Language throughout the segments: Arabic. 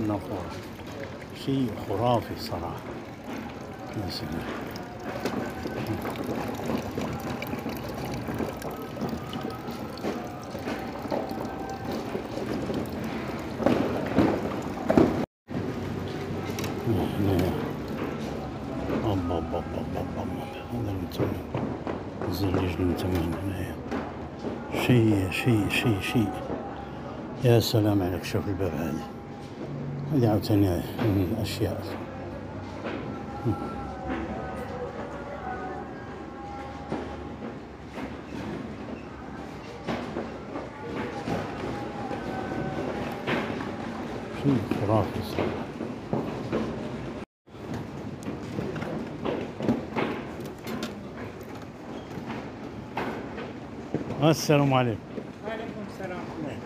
النافورة شيء خرافي هذا المتمم هنايا شيء شيء شيء شيء يا سلام عليك شوف الباب هذه هذه عاوتاني من الأشياء. صراحة السلام عليكم.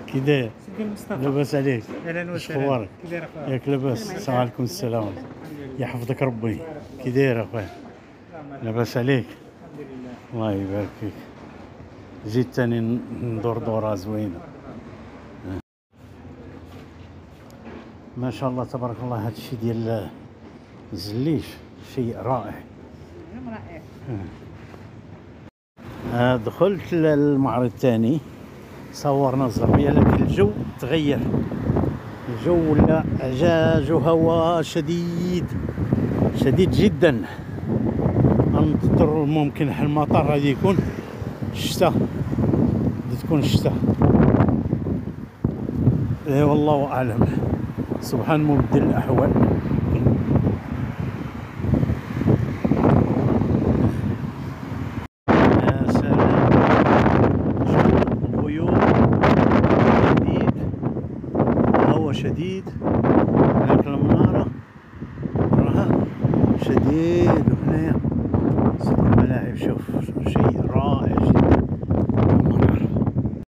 كي داير لاباس عليك. أهلا وسهلا. أخبارك؟ ياك لاباس. السلام عليكم السلام. يحفظك ربي. كي داير أخويا؟ لاباس عليك. الحمد لله الله يبارك فيك. جيت تاني ندور دورة زوينة. ما شاء الله تبارك الله هذا الشيء ديال الزليش شيء رائع. رائع. آه، دخلت للمعرض الثاني. صورنا الزربية لكن الجو تغير. الجو ولا عجاج وهواء شديد شديد جدا. ننتظر ممكن المطر غادي يكون الشتاء غادي تكون الشتاء. إيه والله أعلم. سبحان مبدل الأحوال يا سلام شوف الغيوم شديد هوا شديد. هناك المنارة راها. شديد. وهنايا صار الملاعب. شوف شيء رائع جدا.